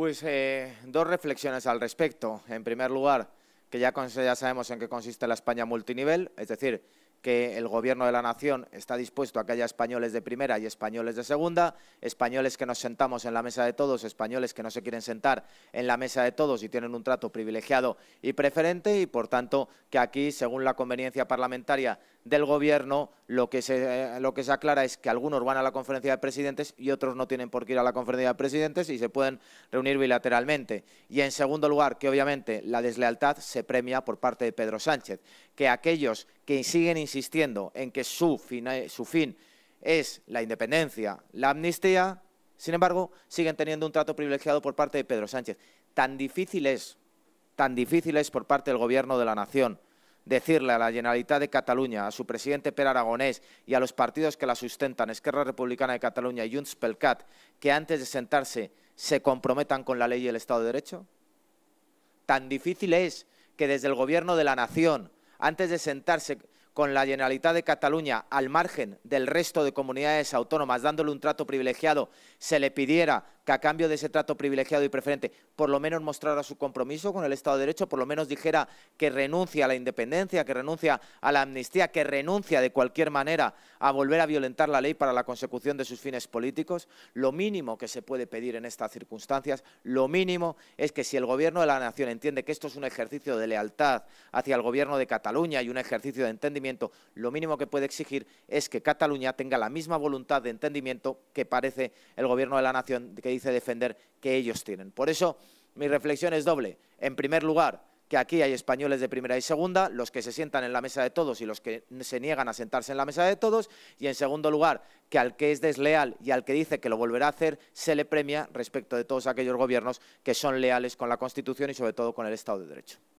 Pues eh, dos reflexiones al respecto. En primer lugar, que ya, ya sabemos en qué consiste la España multinivel, es decir, que el Gobierno de la Nación está dispuesto a que haya españoles de primera y españoles de segunda, españoles que nos sentamos en la mesa de todos, españoles que no se quieren sentar en la mesa de todos y tienen un trato privilegiado y preferente y, por tanto, que aquí, según la conveniencia parlamentaria del Gobierno, lo que, se, lo que se aclara es que algunos van a la conferencia de presidentes y otros no tienen por qué ir a la conferencia de presidentes y se pueden reunir bilateralmente. Y, en segundo lugar, que obviamente la deslealtad se premia por parte de Pedro Sánchez, que aquellos que siguen insistiendo en que su fin, su fin es la independencia, la amnistía, sin embargo, siguen teniendo un trato privilegiado por parte de Pedro Sánchez. Tan difícil es, tan difícil es por parte del Gobierno de la Nación decirle a la Generalitat de Cataluña, a su presidente Per Aragonés y a los partidos que la sustentan, Esquerra Republicana de Cataluña y Junts pel que antes de sentarse se comprometan con la ley y el Estado de Derecho? Tan difícil es que desde el Gobierno de la Nación, antes de sentarse con la Generalitat de Cataluña al margen del resto de comunidades autónomas, dándole un trato privilegiado, se le pidiera que a cambio de ese trato privilegiado y preferente, por lo menos mostrara su compromiso con el Estado de Derecho, por lo menos dijera que renuncia a la independencia, que renuncia a la amnistía, que renuncia de cualquier manera a volver a violentar la ley para la consecución de sus fines políticos, lo mínimo que se puede pedir en estas circunstancias, lo mínimo es que si el Gobierno de la Nación entiende que esto es un ejercicio de lealtad hacia el Gobierno de Cataluña y un ejercicio de entendimiento, lo mínimo que puede exigir es que Cataluña tenga la misma voluntad de entendimiento que parece el Gobierno de la Nación que dice defender que ellos tienen. Por eso, mi reflexión es doble. En primer lugar, que aquí hay españoles de primera y segunda, los que se sientan en la mesa de todos y los que se niegan a sentarse en la mesa de todos, y en segundo lugar, que al que es desleal y al que dice que lo volverá a hacer, se le premia respecto de todos aquellos gobiernos que son leales con la Constitución y sobre todo con el Estado de Derecho.